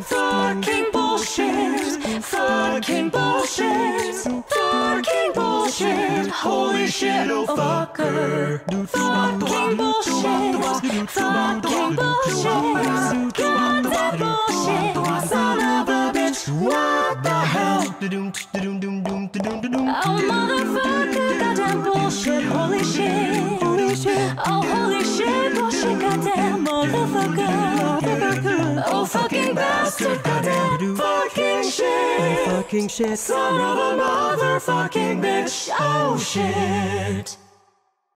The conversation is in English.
Fucking bullshit. Fucking bullshit. Fucking bullshit. Holy shit, oh fucker. Fucking bullshit. Fucking bullshit. Goddamn bullshit. Son of a bitch. What the hell? Oh motherfucker, goddamn bullshit, holy shit, bullshit, goddamn motherfucker, motherfucker, oh fucking bastard, goddamn fucking shit, Fucking shit. son of a motherfucking bitch, oh shit.